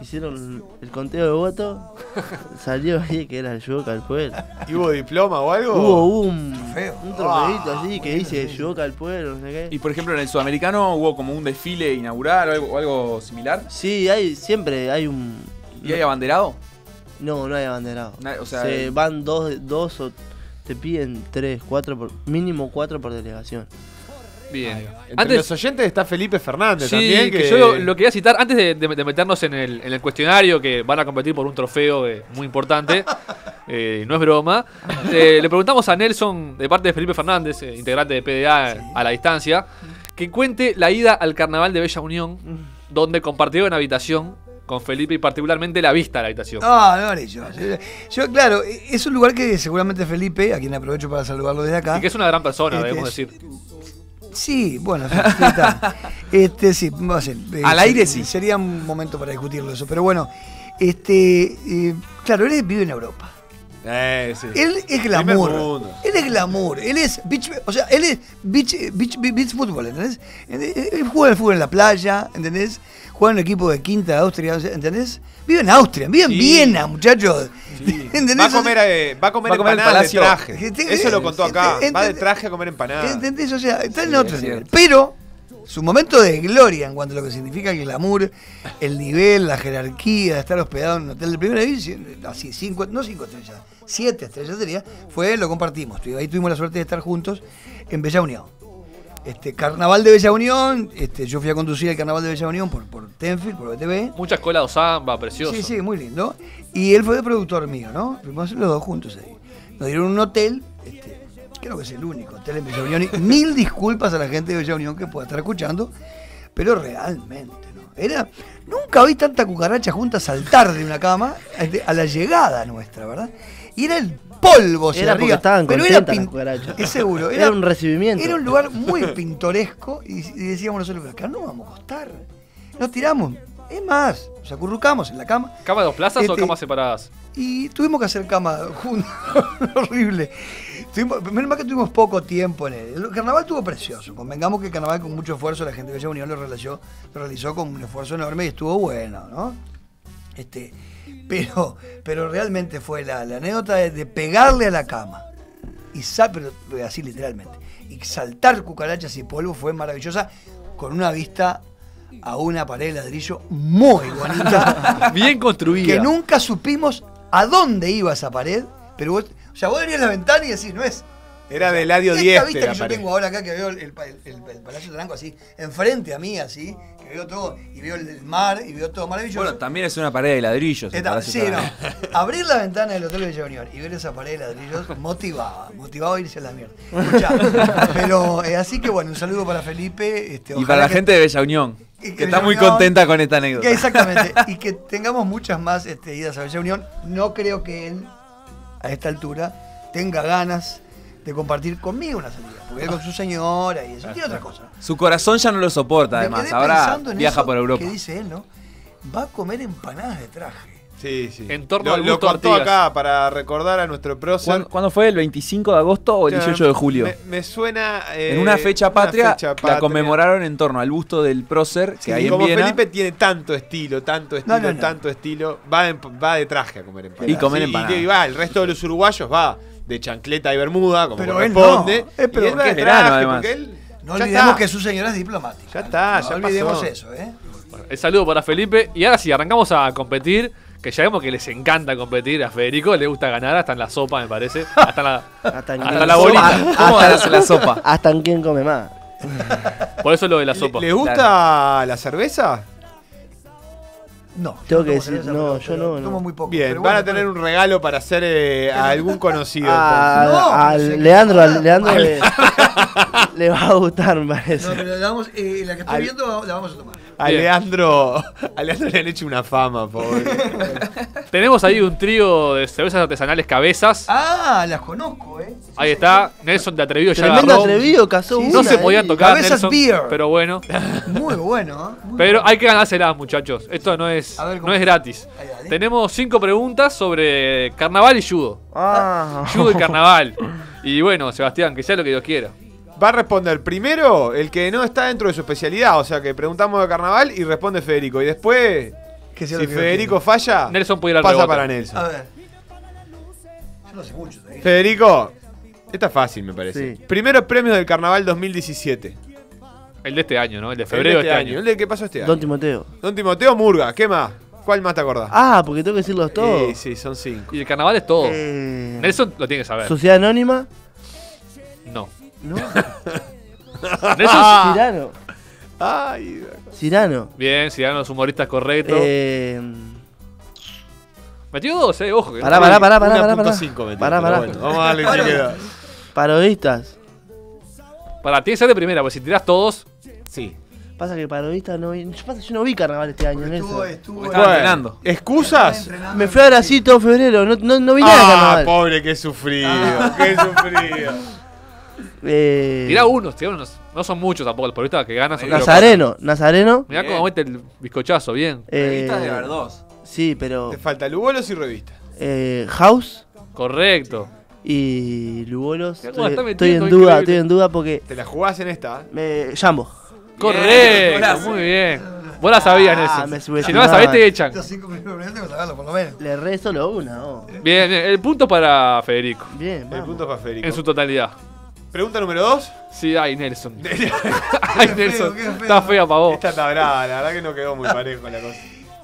hicieron el conteo de votos, salió ahí que era el Yudoka al pueblo. ¿Y hubo diploma o algo? Hubo un, Trofeo. un trofeito así que dice Yudoka al pueblo, no sé qué. Y por ejemplo, en el sudamericano hubo como un desfile inaugural o algo, o algo similar. Sí, hay, siempre hay un... ¿Y hay abanderado? No, no hay abanderado. O sea, Se van dos, dos o te piden tres, cuatro, por, mínimo cuatro por delegación. Bien. Entre Antes, los oyentes está Felipe Fernández sí, también. que Que, yo lo, lo quería citar, antes de, de- de meternos en el, en el cuestionario, que van a competir por un trofeo eh, muy importante, eh, no es broma, eh, le preguntamos a Nelson, de parte de Felipe Fernández, eh, integrante de PDA a la distancia, que cuente la ida al carnaval de Bella Unión, donde compartieron habitación con Felipe y particularmente la vista a la habitación. No, no, yo, yo, yo, claro, es un lugar que seguramente Felipe, a quien aprovecho para saludarlo desde acá. Y que es una gran persona, Este debemos decir. Sí, bueno, sí, sí, está. Este, sí, va a ser. eh, Al aire sí. Sería un momento para discutirlo eso. Pero bueno, este, eh, claro, él vive en Europa. Eh, sí. Él es glamour. Él es glamour. Él es beach, o sea, él es beach, beach, beach fútbol, ¿entendés? Él juega al fútbol en la playa, ¿entendés? Juega en un equipo de quinta de Austria, ¿entendés? Vive en Austria, vive en Sí. Viena, muchachos. ¿Entendés? Va a comer, eh, va a comer Va a comer empanadas de Palacio. traje. Este- Eso lo contó acá. este- Va de este- traje a comer empanadas. ¿Entendés? O sea, está en Sí, otro es nivel. Pero su momento de gloria en cuanto a lo que significa el glamour, el nivel, la jerarquía estar hospedado en un hotel de primera división, así, cinco, no cinco estrellas, siete estrellas sería, fue, lo compartimos. Ahí tuvimos la suerte de estar juntos en Bella Unión. Este, carnaval de Bella Unión, este, yo fui a conducir el carnaval de Bella Unión por, por Tenfield, por BTV. Mucha escuela de samba, precioso. Sí, sí, muy lindo. Y él fue de productor mío, ¿no? Fuimos los dos juntos ahí. Nos dieron un hotel, creo que es el único hotel en Bella Unión. Y mil disculpas a la gente de Bella Unión que pueda estar escuchando, pero realmente, ¿no? Era. Nunca vi tanta cucaracha junta saltar de una cama este, a la llegada nuestra, ¿verdad? Y era el polvo Era arriba. estaban pero era pin-. Es seguro. Era un recibimiento. Era un lugar muy pintoresco y, y decíamos nosotros, pero acá no vamos a costar. Nos tiramos Es más, nos acurrucamos en la cama ¿Cama de dos plazas o Este- camas separadas? y tuvimos que hacer cama juntos. Horrible. Tuvimos, menos mal que tuvimos poco tiempo en él. El carnaval estuvo precioso. Convengamos que el carnaval con mucho esfuerzo la gente de Bella Unión lo realizó, lo realizó con un esfuerzo enorme y estuvo bueno, ¿no? Este, pero, pero realmente fue la, la anécdota de, de pegarle a la cama. Y sal- pero así literalmente. Y saltar cucarachas y polvo fue maravillosa con una vista a una pared de ladrillo muy bonita. Bien construida. que nunca supimos a dónde iba esa pared, pero vos, sea, vos venías a la ventana y decís, no es. Era de Eladio Esta 10. vista que yo tengo ahora acá, que veo el, el, el- el Palacio Taranco así, enfrente a mí, así, que veo todo, y veo el, mar, y veo todo maravilloso. Bueno, también es una pared de ladrillos. Esta- sí, no. Abrir la ventana del Hotel Bella Unión y ver esa pared de ladrillos motivaba, motivaba a irse a la mierda. Escuchá, pero eh, así que bueno, un saludo para Felipe. Este, Y para la gente de Bella Unión, que que está muy Unión- contenta con esta anécdota. que exactamente. y que tengamos muchas más este, idas a Bella Unión. No creo que él, a esta altura, tenga ganas de compartir conmigo una salida. Porque él con su señora y eso. Tiene otra cosa. Su corazón ya no lo soporta, además. Ahora viaja por Europa. Que dice él, ¿no? Va a comer empanadas de traje. Sí, sí. En torno lo, al lo gusto contó Artigas. acá para recordar a nuestro prócer. ¿Cuándo, cuándo fue? ¿El 25 de agosto o el 18 de julio? Me, me suena. eh, en una fecha una patria fecha la conmemoraron en torno al busto del prócer que Sí, hay en como Viena. Felipe tiene tanto estilo, tanto estilo, no, no. tanto estilo, va, en- va de traje a comer empanadas. Y comer Sí, empanadas. Y, va, el resto de los uruguayos va de chancleta y bermuda, como Pero él corresponde. no. Eh, pero y él va de es verano, traje, además. porque él- No ya olvidemos está. que su señora es diplomática. Ya está, no ya olvidemos pasó. eso, ¿eh? Bueno, el saludo para Felipe. Y ahora sí, arrancamos a competir. Que ya vemos que les encanta competir. A Federico le gusta ganar hasta en la sopa, me parece. Hasta en la, Hasta en hasta la bolita. ¿Cómo haces la sopa? Hasta en quién come más. Por eso lo de la ¿Le, sopa. le gusta la cerveza? No. Tengo que decir, cerveza, no, pero- yo no, no. Tomo muy poco. Bien, pero van bueno, a tener un regalo para hacer eh, a algún conocido. A. No, Leandro, a Leandro le, le va a gustar, me parece. No, pero la, vamos, eh, la que estoy Al- viendo la vamos a tomar. A. Leandro, a Leandro le han hecho una fama, pobre. Tenemos ahí un trío de cervezas artesanales cabezas. Ah, las conozco, ¿eh? Ahí está. Nelson de Atrevido ya Tremendo agarró. atrevido, casó Sí, No se eh. podían tocar Cabezas Nelson, beer. pero bueno. Muy bueno, ¿eh? Muy Pero hay que ganárselas, muchachos. Esto no es, A ver, ¿cómo? no es gratis. Ahí, dale. Tenemos cinco preguntas sobre carnaval y judo. Ah. Judo y carnaval. Y bueno, Sebastián, que sea lo que Dios quiera. Va a responder primero el que no está dentro de su especialidad, o sea que preguntamos de carnaval y responde Federico. Y después, si Federico falla, Nelson puede ir al pasa rebote. para Nelson. A ver. Yo no sé mucho todavía. Federico, esta es fácil me parece. Sí. Primeros premios del carnaval 2017. El de este año, ¿no? El de febrero El de este año. El de que pasó este año. Don Timoteo. Don Timoteo Murga, ¿qué más? ¿Cuál más te acordás? Ah, porque tengo que decirlos todos. Sí, sí, son cinco. Y el carnaval es todo. Eh, Nelson lo tiene que saber. Sociedad Anónima. No. No. Nelson, Cirano. Ay, Cirano. bien, si dan los humoristas correctos. Eh, Metió dos, eh, ojo. que Pará, pará, pará, pará, pará, pará. 1.5 metió, Pará, pará. bueno, vamos a darle chiquera. Parodistas. Pará, tiene que ser de primera, porque si tirás todos. Sí. Pasa que parodistas no vi. Yo, pasa que yo no vi carnaval este año, Estuvo, Nelson. estuvo. Estaba Bueno, entrenando. ¿Excusas? Me fui a Brasil todo febrero, no, no, no vi nada de Ah, carnaval. pobre, qué sufrido, qué sufrido. Eh, Tirá unos, tirá unos. No son muchos tampoco, los periodistas que ganan son Nazareno, Nazareno. Mirá Bien. cómo mete el bizcochazo, bien. Revistas de Eh, Verdós. sí, pero Te falta Lugolos y revista. eh, House Correcto. y Lugolos. Estoy, en duda, increíble. estoy en duda porque Te la jugás en esta. ¿eh? me Jambo. Correcto, muy bien. Vos la sabías, Ah, Nelson. Si no la sabés, te echan. Estos cinco minutos tengo que saberlo, por lo menos. Le erré solo una. oh. Bien, bien, el punto para Federico. Bien, El vamos. punto para Federico. En su totalidad. Pregunta número dos. Sí, ay, Nelson. ay, feo, Nelson. qué feo. Está fea para vos. Esta está brava, la verdad que no quedó muy parejo la cosa.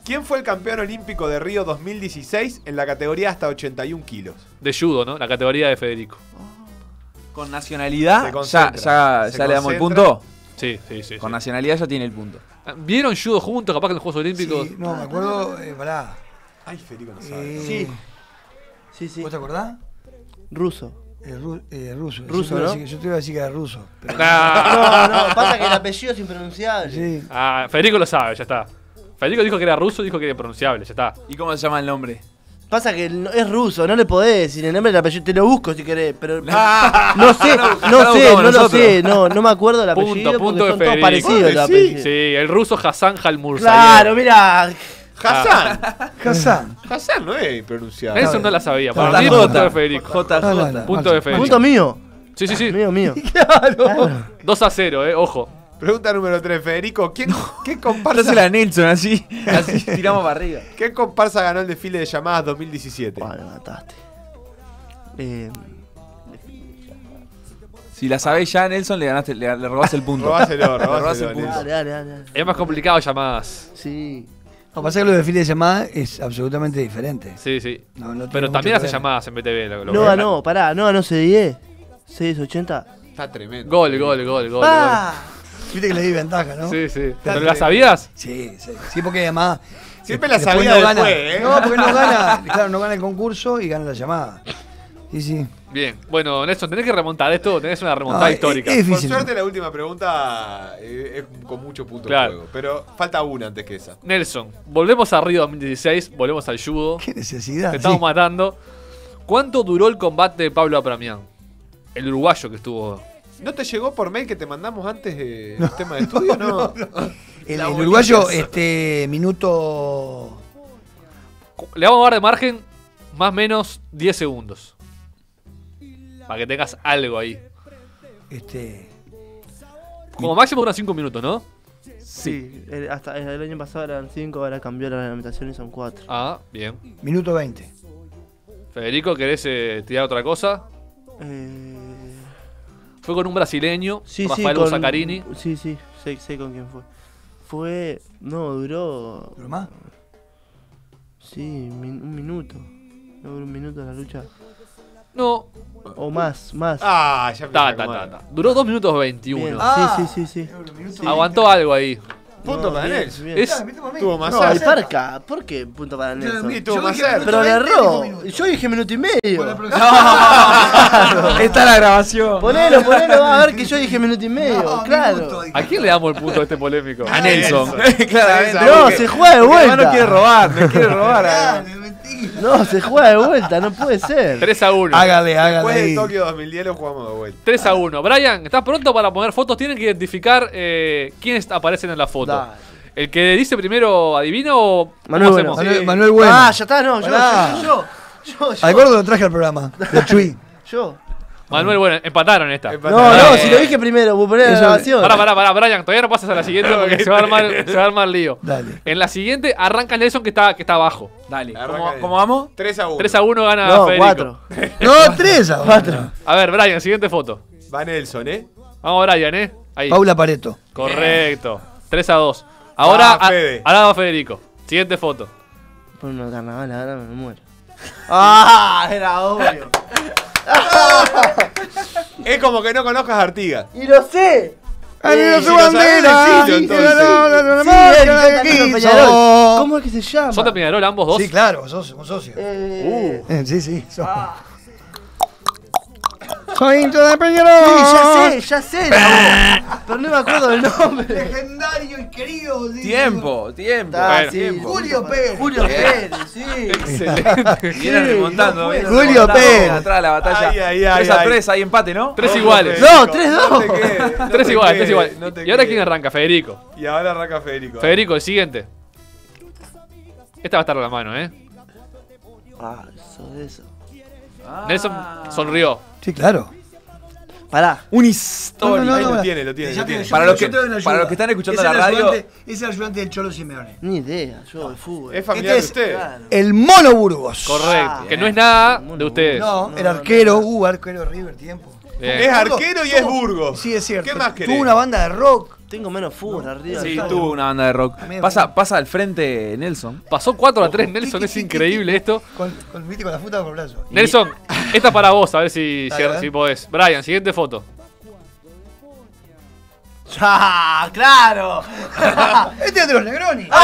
¿Quién fue el campeón olímpico de Río 2016 en la categoría hasta 81 kilos? De judo, ¿no? La categoría de Federico. Con nacionalidad, ya, le damos el punto. Sí, sí, sí. Con sí. nacionalidad ya tiene el punto. ¿Vieron judo juntos, capaz que en los Juegos Olímpicos? Sí, no, me acuerdo, eh, pará. Ay, Federico no sabe. Eh, Sí. Sí, sí. ¿Vos te acordás? Ruso. Eh, ru- eh, ruso. Ruso, yo te iba a ¿no? decir que- Yo te iba a decir que era ruso. pero-. No, no, pasa que el apellido es impronunciable. Sí. Ah, Federico lo sabe, ya está. Federico dijo que era ruso, dijo que era impronunciable, ya está. ¿Y cómo se llama el nombre? Pasa que es ruso, no le podés decir el nombre del apellido. Te lo busco si querés, pero. Ah, no sé, no, sé, no lo sé. No, no me acuerdo el Punto, apellido punto porque de son todos parecidos Sí, apellidos. Sí, el ruso Hassan Halmurzayev. Claro, mira. Hassan. Hassan. Hassan no es pronunciado. Nelson no la sabía. Para mí, punto de Federico. JJ. Punto de Federico. Punto mío. Sí, sí, sí. Mío, mío. 2 a 0, eh, ojo. Pregunta número 3, Federico. ¿Quién, ¿qué, comparsa, Dásela a Nelson así. Así tiramos para arriba. ¿Qué comparsa ganó el desfile de llamadas 2017? Buah, me mataste. Eh, Si la sabés ya, Nelson, le ganaste, le, le robás el punto. Robáselo, Le robás robáselo. el punto. Dale, dale, dale. Es más complicado llamadas. Sí. Lo que pasa es que lo de desfile de llamada es absolutamente diferente. Sí, sí. No, no Pero también hace llamadas en BTV. Lo, lo No ganó, pará, no ganó C10. 680. Está tremendo. Gol, gol, gol, gol. ¡Ah! Viste que le di ventaja, ¿no? Sí, sí. ¿Pero la sabías? Sí, sí. Sí, porque además. Siempre la después sabía no gana. después, ¿eh? No, porque no gana. Claro, no gana el concurso y gana la llamada. Sí, sí. Bien. Bueno, Nelson, tenés que remontar esto. Tenés una remontada No, histórica. es Por difícil. suerte la última pregunta eh, es con mucho punto Claro. de juego. Pero falta una antes que esa. Nelson, volvemos a Río 2016. Volvemos al judo. Qué necesidad. Te estamos sí. matando. ¿Cuánto duró el combate de Pablo Apramián? El uruguayo que estuvo. ¿No te llegó por mail que te mandamos antes de los temas de estudio? No. El, el uruguayo, este, minuto. Le vamos a dar de margen más o menos 10 segundos. Para que tengas algo ahí. Este. Como máximo duran 5 minutos, ¿no? Sí, el- hasta el año pasado eran 5, ahora cambió la reglamentación y son 4. Ah, bien. Minuto 20. Federico, ¿querés eh, tirar otra cosa? Eh, Fue con un brasileño, sí, sí, Rafael con, Zacarini. Sí, sí, sé, sé con quién fue. Fue. No, duró. ¿Pero más? Sí, min- un minuto. No duró un minuto la lucha. No, O más, más. Ah, ya me ta, ta, ta, ta. Duró 2 minutos 21. Bien. Ah. Sí, sí, sí, sí. Aguantó algo ahí. Punto No, para Nelson. Es, Tuvo más No, el. Parca, ¿por qué punto para Nelson? Yo dije cerca. Pero le 20 erró. Yo dije minuto y medio. Está la grabación. Ponelo, ponelo, va a ver que yo dije minuto y medio. No, claro. minuto. ¿A quién le damos el punto a este polémico? A Nelson. Claramente. No, se juega de vuelta. no quiere robar, no quiere robar. No, se juega de vuelta, no puede ser. 3 a 1. Hágale, Después hágale. de ahí. Tokio 2010 lo jugamos de vuelta. 3 a 1. Brian, ¿estás pronto para poner fotos? Tienen que identificar eh, quiénes aparecen en la foto. Dale. ¿El que dice primero adivina o Manuel Bueno. hacemos? Manuel, Manuel Bueno. Ah, ya está, no, yo, yo, yo, yo, yo, Al gordo lo traje al programa. De Chuy. yo. Manuel, bueno, empataron esta. Empa- No, no, Eh, si lo dije primero, vos ponés la grabación. Pará, pará, pará, Brian, todavía no pasas a la siguiente porque se va a armar, se va a armar lío. Dale. En la siguiente arranca Nelson que está, que está abajo. Dale, ¿cómo, cómo vamos? 3 a 1. 3 a 1 gana No, Federico. cuatro. No, tres ahora. Cuatro. A ver, Brian, siguiente foto. Va Nelson, ¿eh? Vamos, Brian, ¿eh? Ahí. Paula Pareto. Correcto. 3 a 2. Ahora, Ah, a- ahora va Federico. Siguiente foto. Por unos carnavales, ahora me muero. Ah, era obvio. Es como que no conozcas a Artigas. Y lo sé. ¿Cómo es que se llama? ¿Son de Peñarol ambos dos? Sí, claro, sos, somos socios. Eh, Eh, Sí, sí. somos. Soy hincha de Peñarol. Sí, ya sé, ya sé. la- Pero no me acuerdo del nombre. Legendario y querido. Tiempo, tiempo. Ah, Bueno. sí, Julio Pérez. Julio Pérez, sí. Excelente. Vienen Sí, remontando. no. Julio remontando Pérez. Atrás de la batalla. Ay, ay, ay, 3 a ay. 3, hay empate, ¿no? Tres Ojo, iguales. Federico, No, tres, No dos. te quedes, no Tres te iguales, quedes, tres iguales. no te ¿Y ahora quién arranca? Federico. Y ahora arranca Federico. Federico, el siguiente. Esta va a estar a la mano, ¿eh? Ah, eso de eso. Nelson sonrió. Sí, claro. Pará. Un historia. No, no, Ahí no, lo tiene, lo tiene, lo tiene. Para los que- para los que están escuchando Es la el radio- ayudante- Es el ayudante del Cholo Simeone. Ni idea, yo de fútbol. Es familiar Este de usted. El Mono Burgos. Correcto. Ah, que no es nada de ustedes. No, No, el no, arquero, uh, arquero de River, tiempo. Bien. Es arquero y es Burgos. Sí, es cierto. ¿Qué más querés? Tuvo una banda de rock. Tengo menos fútbol arriba. Sí, tuvo una banda de rock. Pasa, pasa al frente Nelson. Pasó 4 a 3 Nelson, es increíble esto. Con, con, con la fruta por el brazo. Y- Nelson, esta es para vos, a ver si, si, a ver. si podés. Brian, siguiente foto. ¡Ah, claro! Este es de los Negroni.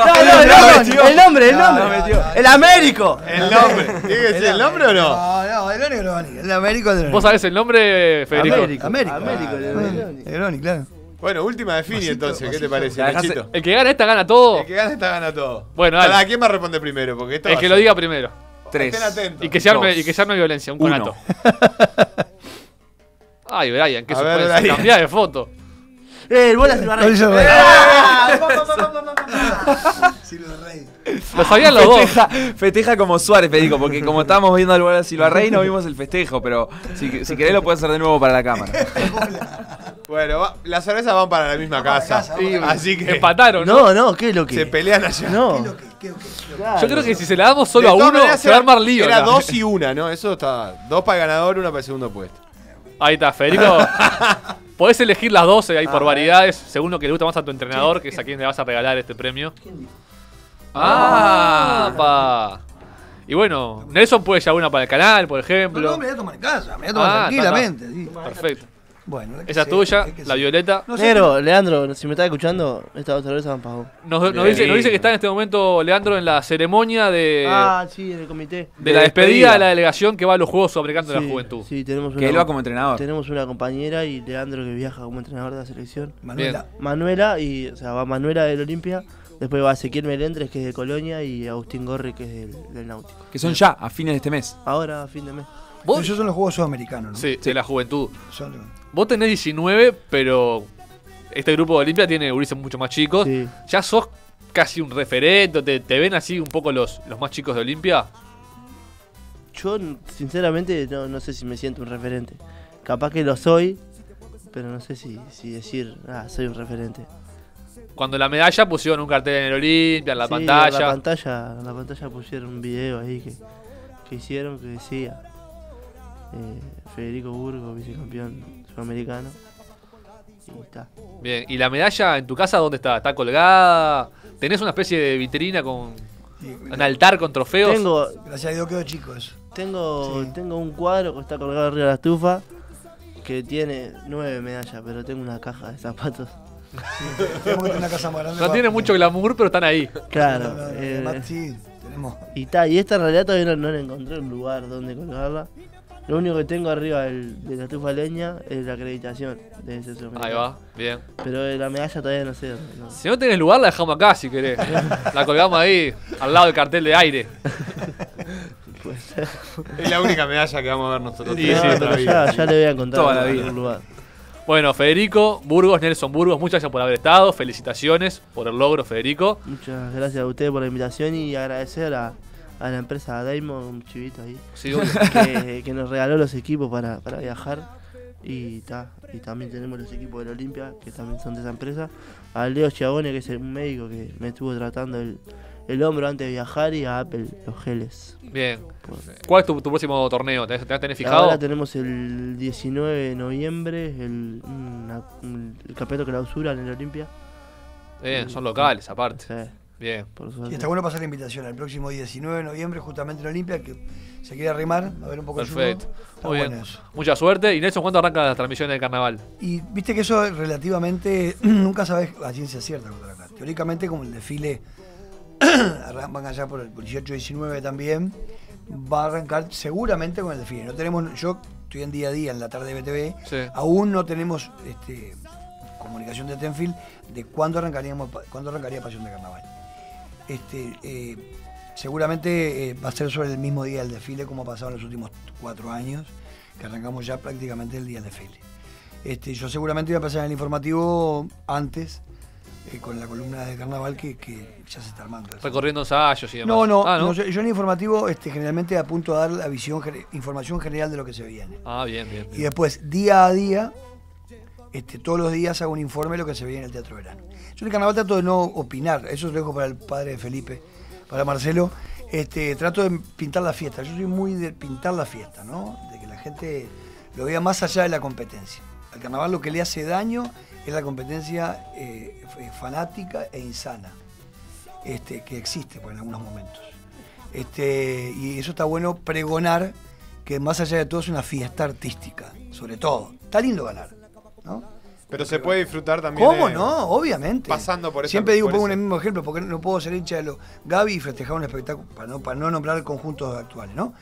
No, no, el nombre, el nombre, el No, nombre. no. El Américo. El nombre. ¿Tiene que ser el nombre o no? No, no, los Negroni. El Américo de ¿Vos sabés el nombre, Federico? Américo. Américo. Américo, el Ah, Negroni. Negroni, claro. Bueno, última de Fini entonces, ¿qué te parece? El que gana esta gana todo. El que gana esta gana todo. Bueno, dale. ¿quién va a responder primero? Porque esto El que a lo diga primero. Tres. Estén atentos. Y que se arme, y que se arme violencia, un conato. Ay, Brian, qué A ver, suspense. Brian. Cambiá de foto. ¡Eh, el bola se va a No hizo reír! rey. Rey. Lo sabían los dos. Festeja, festeja como Suárez, Federico, porque como estábamos viendo al Bola Silva Rey, no vimos el festejo, pero si, si querés lo puedes hacer de nuevo para la cámara. Bueno, va- las cervezas van para la misma casa. así que Empataron, ¿no? No, no, ¿qué es lo que? se pelean allá. No. ¿Qué que- qué lo que- Claro. Yo creo que si se la damos De solo a uno, se va a era- armar lío. Era acá. dos y una, ¿no? Eso está. Dos para el ganador, una para el segundo puesto. Ahí está, Federico. Podés elegir las 12 ahí por variedades, según lo que le gusta más a tu entrenador, que es a quien le vas a regalar este premio. Ah, pa. Y bueno, Nelson puede llevar una para el canal, por No, ejemplo. no, me voy a tomar en casa, me voy a tomar Ah, tranquilamente. sí. Perfecto. Bueno, la que Esa es sea, tuya, la que la sea. violeta. No sé, Negro, Leandro, si me estás escuchando, esta otra vez van pagó. Nos, nos dice, nos dice que está en este momento Leandro en la ceremonia de, ah, sí, en el comité. de la de despedida despedida. de la delegación que va a los Juegos Sudamericanos de la Sí, Juventud. Sí, tenemos Que él va como entrenador. Tenemos una compañera y Leandro que viaja como entrenador de la selección. Manuela. Manuela, y, o sea, va Manuela del Olimpia. Después va Ezequiel Melendres, que es de Colonia, y Agustín Gorri, que es del, del Náutico. Que son ya, a fines de este mes. Ahora, a fin de mes. ¿Vos? Esos son los Juegos Sudamericanos, ¿no? Sí, de la Juventud. Son- Vos tenés 19, pero este grupo de Olimpia tiene gurises mucho más chicos. Sí. Ya sos casi un referente, te, te ven así un poco los, los más chicos de Olimpia. Yo, sinceramente, no, no sé si me siento un referente. Capaz que lo soy, pero no sé si, si decir, ah, soy un referente. Cuando la medalla pusieron un cartel en el Olimpia, en la Sí, pantalla. En la pantalla, en la pantalla pusieron un video ahí que, que hicieron que decía eh, Federico Burgo, vicecampeón sudamericano. Y está. Bien, ¿y la medalla en tu casa dónde está? ¿Está colgada? ¿Tenés una especie de vitrina con un altar con trofeos? Tengo, Gracias a Dios quedó chico eso. tengo, Sí. tengo un cuadro que está colgado arriba de la estufa que tiene nueve medallas, pero tengo una caja de zapatos. Tenemos que tener una casa más grande. No tiene mucho glamour, pero están ahí. Claro. Eh, además, sí, tenemos. y está, y esta en realidad todavía no, no le encontré un lugar donde colgarla. Lo único que tengo arriba del- de la estufa leña es la acreditación de ese. Ahí va, bien. Pero la medalla todavía no sé. no. Si no tenés lugar, la dejamos acá si querés. La colgamos ahí, al lado del cartel de aire. Es la única medalla que vamos a ver nosotros. Sí, tres sí, pero ya, ya le voy a encontrar Toda la vida. lugar. Bueno, Federico, Burgos, Nelson Burgos, muchas gracias por haber estado. Felicitaciones por el logro, Federico. Muchas gracias a ustedes por la invitación y agradecer a, a la empresa Daimon, un chivito ahí, Sí, que, que nos regaló los equipos para, para viajar. Y, ta, y también tenemos los equipos del Olimpia, que también son de esa empresa. A Leo Chiagone, que es un médico que me estuvo tratando el, el hombro antes de viajar, y a Apple, los geles. Bien. Por- ¿Cuál es tu, tu próximo torneo? ¿Tenés, tenés- tenés fijado? Ahora tenemos el 19 de noviembre, el, una- el campeonato clausura en el Olimpia. Bien, son locales, aparte. Sí, Bien. por Y suerte. está bueno pasar la invitación al próximo 19 de noviembre, justamente en Olimpia, que se quiere arrimar, a ver un poco de Perfecto. Está Muy bueno bien. eso. Mucha suerte. Y Nelson, ¿cuándo arranca la transmisión del carnaval? Y viste que eso relativamente nunca sabes la ciencia cierta cuando acá. Teóricamente, como el desfile van allá por el 18-19 también, va a arrancar seguramente con el desfile. No tenemos, yo estoy en día a día en la tarde de BTV, Sí. aún no tenemos este, comunicación de Tenfield de cuándo arrancaríamos, pa- cuándo arrancaría Pasión de Carnaval. Este, eh, seguramente eh, va a ser sobre el mismo día del desfile como ha pasado en los últimos cuatro años, que arrancamos ya prácticamente el día del desfile. Este, yo seguramente voy a pasar en el informativo antes, eh, con la columna de carnaval que, que ya se está armando. Recorriendo ensayos y demás. No, no, Ah, ¿no? no, yo, yo en el informativo este, generalmente apunto a dar la visión, información general de lo que se viene. Ah, bien, bien. Y después, día a día, este, todos los días hago un informe de lo que se viene en el Teatro Verano. Yo en el carnaval trato de no opinar, eso lo dejo para el padre de Felipe, para Marcelo. Este, trato de pintar la fiesta. Yo soy muy de pintar la fiesta, ¿no? De que la gente lo vea más allá de la competencia. Al carnaval lo que le hace daño es la competencia eh, f- fanática e insana este, que existe pues, en algunos momentos. Este, y eso está bueno pregonar que más allá de todo es una fiesta artística, sobre todo. Está lindo ganar, ¿no? Pero se puede disfrutar también. ¿Cómo eh, no? Obviamente. pasando por Siempre digo, por pongo un ese- mismo ejemplo, porque no puedo ser hincha de los Gaby y festejar un espectáculo, para no, para no nombrar conjuntos actuales, ¿no?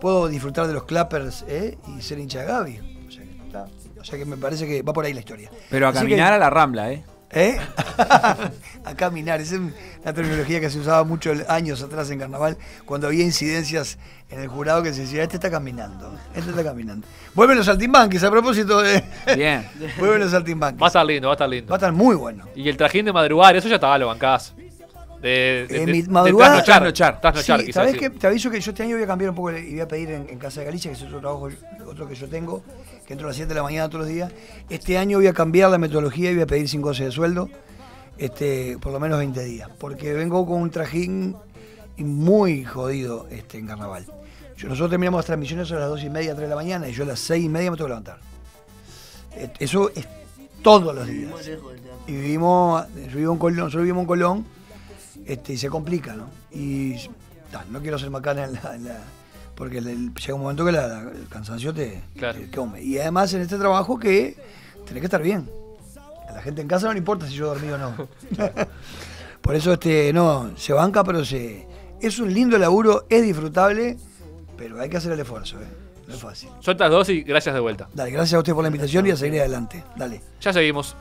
Puedo disfrutar de los clappers ¿eh? y ser hincha de Gaby. O sea, que está, O sea que me parece que va por ahí la historia. Pero a Así caminar que- a la rambla, ¿eh? ¿Eh? a caminar, esa es una terminología que se usaba mucho años atrás en carnaval, cuando había incidencias en el jurado que se decía, este está caminando, este está caminando. Vuelven los saltimbanquis, a propósito de... Bien. Vuelven los saltimbanquis. Va a estar lindo, va a estar lindo. Va a estar muy bueno. Y el trajín de madrugar, eso ya estaba, lo bancás. De, de, Eh, de- mi de madrugada- trasnochar. Trasnochar, Sí, quise ¿sabés decir. qué? Te aviso que yo este año voy a cambiar un poco y voy a pedir en, en Casa de Galicia, que es otro trabajo, otro que yo tengo, que entro a las 7 de la mañana todos los días. Este año voy a cambiar la metodología y voy a pedir 5 goces de sueldo, este, por lo menos 20 días, porque vengo con un trajín muy jodido este, en carnaval. Yo- nosotros terminamos las transmisiones a las 2 y media, 3 de la mañana, y yo a las 6 y media me tengo que levantar. Eso es todos los días. Y vivimos, yo vivo en Colón, nosotros vivimos en Colón, este, y se complica, ¿no? Y no quiero ser macana en la, en la- porque el- llega un momento que la- la- el cansancio te, Claro. te come. Y además en este trabajo que tenés que estar bien. A la gente en casa no le importa si yo dormí o no. Por eso este, no, se banca, pero se. Es un lindo laburo, es disfrutable, pero hay que hacer el esfuerzo, ¿eh? No es fácil. Sueltas dos y gracias de vuelta. Dale, gracias a usted por la invitación y a seguir adelante. Dale. Ya seguimos.